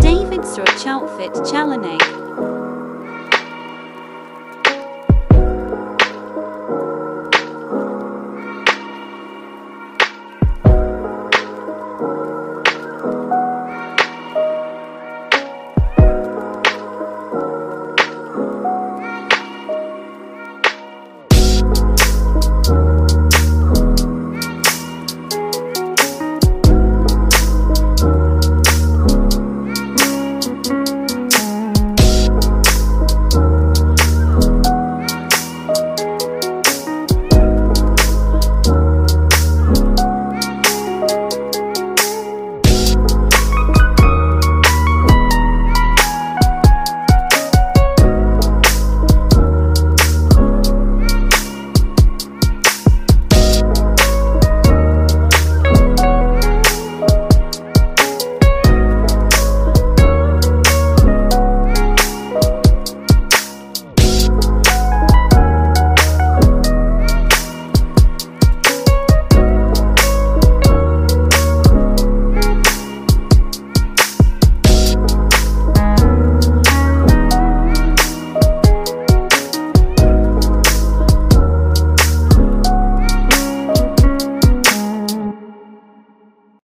David Srach outfit challenge.